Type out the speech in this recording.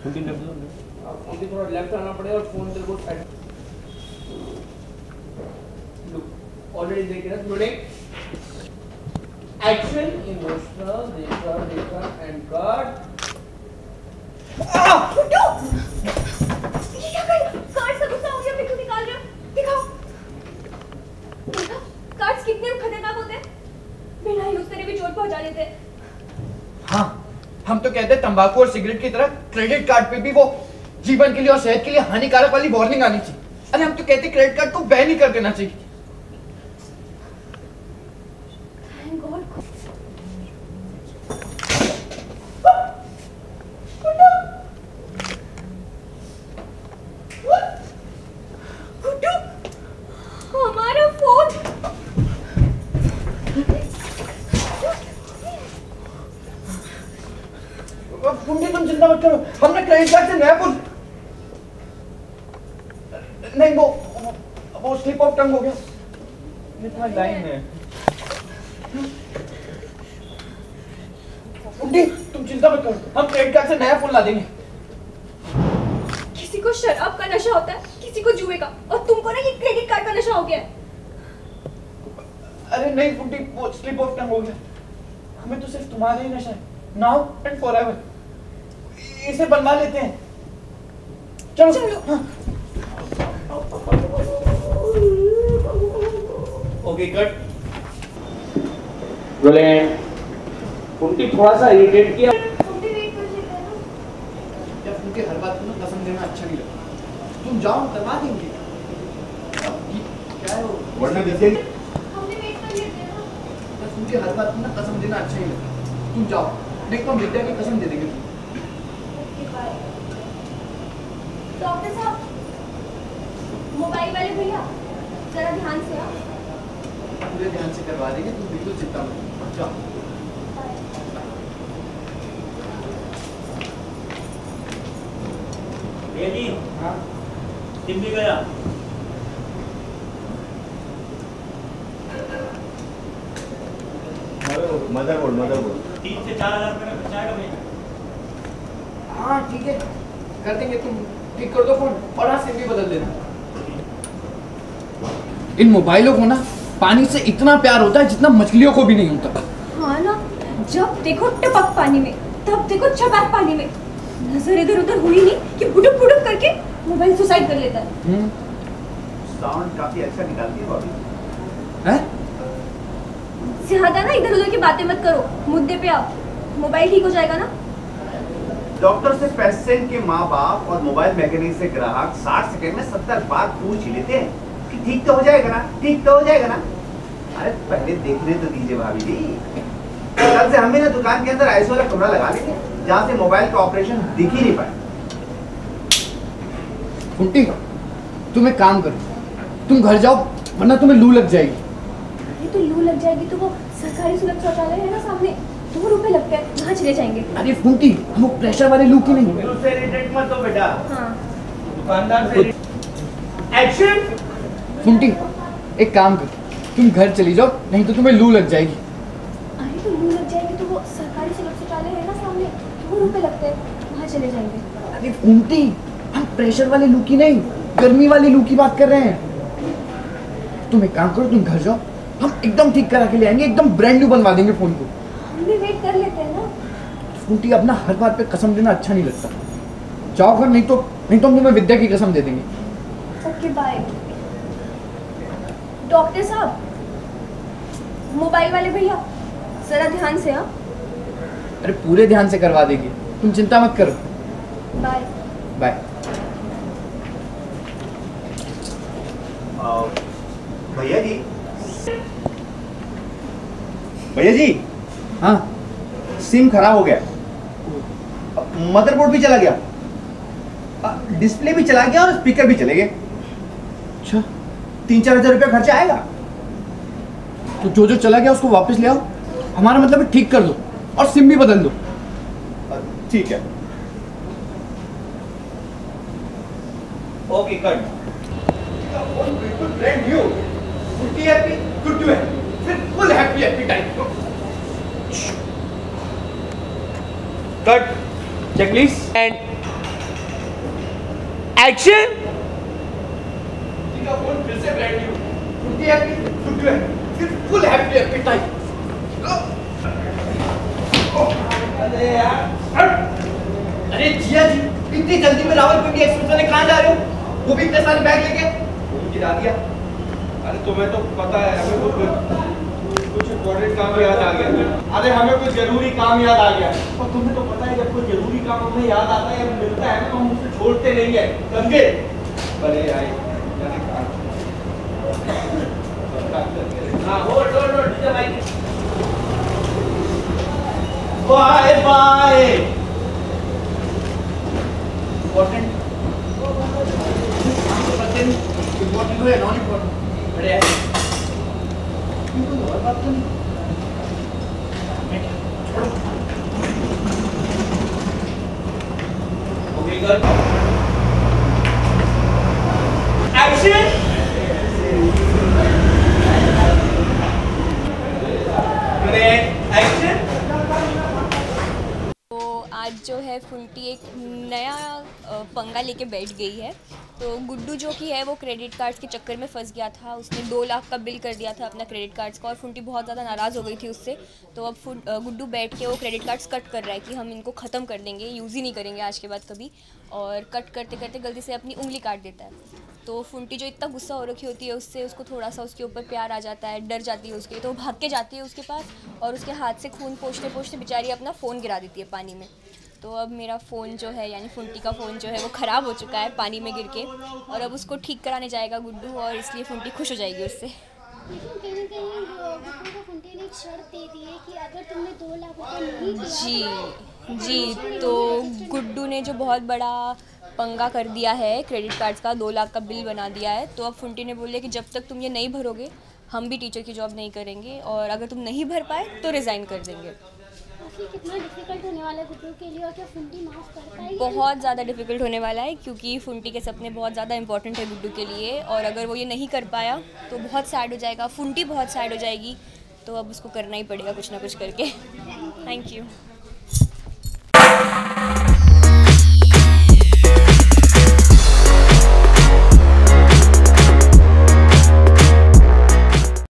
Phone थोड़ा left आना पड़ेगा और फ़ोन तेरे को साइड ऑलरेडी देख रहे थोड़े एक्शन इमोशनल देखा देखा एंड कट फुटू ये क्या कर कार्ड से गुस्सा हो गया फिर क्यों निकाल रहे हो दिखाओ देखा कार्ड्स कितने खतरनाक होते हैं बिना यूज़ करे भी चोट पहुँचा देते हैं हाँ हम तो कहते हैं तंबाकू और सिगरेट की तरह क्रेडिट कार्ड पे भी वो जीवन के लिए और सेहत के लिए हानिकारक वाली वार्निंग आनी चाहिए। अरे हम तो कहते क्रेडिट कार्ड को बैन ही कर देना चाहिए। पुण्य तुम चिंता मत करो। हमने क्रेडिट कार्ड से नया फ़ोन नहीं वो वो, स्लिप ऑफ़ टंग हो गया। इतना लाइन है। पुण्य तुम चिंता मत करो। हम क्रेडिट कार्ड से नया फ़ोन ला देंगे। किसी को शराब का नशा होता है किसी को जुए का और तुमको ना ये क्रेडिट कार्ड का नशा हो गया है। अरे नहीं पुण्य वो स्लिप ऑफ़ टंग हो गया। हमें तो सिर्फ़ तुम्हारा ही नशा है। नाउ एंड फॉरएवर इसे बनवा लेते हैं। चलो। चलो। हाँ। ओके कट रोलिंग कुंटी थोड़ा सा इरिटेट किया। तुम वेट कर लेते हैं ना जब उनके हर बात को ना कसम देना अच्छा नहीं लगता। तुम जाओ करवा देंगे। क्या है वो? वरना देखिए हम भी वेट कर लेते हैं ना। उनके हर बात को ना कसम देना अच्छा नहीं लगता। तुम जाओ। देखो हम विद्या की कसम दे देंगे ओके बाय डॉक्टर साहब मोबाइल वाले भैया जरा ध्यान से आप पूरे ध्यान से करवा देंगे तुम बिल्कुल चिंता मत करो। जाओ। जी हाँ? भी गया। मदरबोर्ड मदरबोर्ड तीन से चार हज़ार रुपये आएगा भैया। हाँ ठीक है। कर देंगे तुम। ठीक कर दो फ़ोन और हाँ सिम भी बदल देना। इन मोबाइलों को ना पानी से इतना प्यार होता है जितना मछलियों को भी नहीं होता। हाँ ना जब देखो टपक पानी में तब देखो छपाक पानी में। नज़र इधर उधर हुई नहीं कि बुडुक बुडुक करके मोबाइल सुसाइड कर लेता है। साउंड काफ़ी अच्छा निकालती है भाभी है? ज़्यादा ना इधर उधर की बातें मत करो मुद्दे पे आओ। मोबाइल ठीक हो जाएगा ना? डॉक्टर से पेशेंट के माँ बाप और मोबाइल मैकेनिक से ग्राहक 60 सेकंड में 70 बार पूछ लेते हैं कि ठीक तो हो जाएगा ना? ठीक तो हो जाएगा ना? अरे पहले देखने तो दीजिए भाभी जी। कल से हम भी ना दुकान के अंदर ऐसा वाला कमरा लगा लेंगे जहाँ से मोबाइल का ऑपरेशन दिख ही नहीं पाए। कुंटी तुम एक काम करो तुम घर जाओ वरना तुम्हें लू लग जाएगी। तो लू लग जाएगी तो वो सरकारी शौचालय है ना सामने? दो रुपए लगते हैं वहाँ चले जाएँगे? अरे फूंटी हम वो प्रेशर वाले लू की नहीं उससे मत हो बेटा। हाँ। दुकानदार से एक्शन फूंटी एक काम कर तुम घर चली जाओ नहीं तो तुम्हें लू लग जाएगी। अरे तो लू लग जाएगी तो वो सरकारी शौचालय है ना सामने दो रुपए लगते हैं वहाँ चले जाएँगे। अरे फूंटी हम प्रेशर वाले लू की नहीं गर्मी वाली लू की बात कर रहे हैं। तुम एक काम करो तुम घर जाओ हम एकदम ठीक करा के ले आएँगे एकदम ब्रांड न्यू बनवा देंगे फ़ोन को। हम भी वेट कर लेते हैं ना। फूंटी अपना हर बात पे कसम देना अच्छा नहीं लगता। जाओ घर नहीं तो नहीं तो हम तुम्हें विद्या की कसम दे देंगे। ओके बाय डॉक्टर साहब मोबाइल वाले भैया जरा ध्यान से हाँ? अरे पूरे ध्यान से करवा देंगे। तुम चिंता मत करो। बाय बाय भैया जी। भैया जी। हाँ सिम खराब हो गया। मदरबोर्ड भी चला गया। डिस्प्ले भी चला गया और स्पीकर भी चले गए। अच्छा। तीन चार हज़ार रुपया खर्चा आएगा। तो जो जो चला गया उसको वापस ले आओ। हमारा मतलब ठीक कर दो और सिम भी बदल दो। ठीक है। ओके कट बिल्कुल brand new good happy good to फिर full happy happy time cut checklist and action का फ़ोन फिर से ब्रांड न्यू हैप्पी फुल है? हैप्पी हैप्पी टाइम अरे यार. अरे जिया जी इतनी जल्दी में रावलपिंडी एक्सप्रेस वाले कहाँ जा रहे हो? वो भी इतने सारे बैग लेके? गिरा दिया. अरे तुम्हें तो पता है हमें तो इम्पोर्टेंट काम याद आ गया। अरे हमें कुछ ज़रूरी काम याद आ गया। और तुम्हें तो पता है जब कोई ज़रूरी काम हमें याद आता है मिलता है तो हम उसे छोड़ते नहीं है। समझे? अरे आए। हाँ। Bye bye. इम्पोर्टेंट इम्पोर्टेंट हो या नॉन इम्पोर्टेंट अरे यार क्यों कोई और बात तो नहीं ओके गर्ल एक्शन तो आज जो है फुल्टी एक नया पंगा लेके बैठ गई है। तो गुड्डू जो कि है, वो क्रेडिट कार्ड्स के चक्कर में फंस गया था। उसने दो लाख का बिल कर दिया था अपना क्रेडिट कार्ड्स का और फुंटी बहुत ज़्यादा नाराज़ हो गई थी उससे। तो अब गुड्डू बैठ के वो क्रेडिट कार्ड्स कट कर रहा है कि हम इनको ख़त्म कर देंगे यूज़ ही नहीं करेंगे आज के बाद कभी। और कट करते करते गलती से अपनी उंगली काट देता है। तो फुंटी जो इतना गुस्सा हो रखी होती है उससे उसको थोड़ा सा उसके ऊपर प्यार आ जाता है, डर जाती है उसके। तो भाग के जाती है उसके पास और उसके हाथ से खून पोछते पोछते बेचारी अपना फ़ोन गिरा देती है पानी में। तो अब मेरा फ़ोन जो है, यानी फुंटी का फ़ोन जो है, वो ख़राब हो चुका है पानी में गिर के। और अब उसको ठीक कराने जाएगा गुड्डू और इसलिए फुंटी खुश हो जाएगी उससे। जी जी तो गुड्डू ने जो बहुत बड़ा पंगा कर दिया है, क्रेडिट कार्ड्स का, दो लाख का बिल बना दिया है तो अब फुंटी ने बोले कि जब तक तुम ये नहीं भरोगे, हम भी टीचर की जॉब नहीं करेंगे और अगर तुम नहीं भर पाए तो रिज़ाइन कर देंगे। डिफ़िकल्ट होने वाला है बहुत ज़्यादा डिफ़िकल्ट होने वाला है क्योंकि फुंटी के सपने बहुत ज़्यादा इंपॉर्टेंट है गुड्डू के लिए और अगर वो ये नहीं कर पाया तो बहुत सैड हो जाएगा। फुंटी बहुत सैड हो जाएगी तो अब उसको करना ही पड़ेगा कुछ ना कुछ करके। Thank you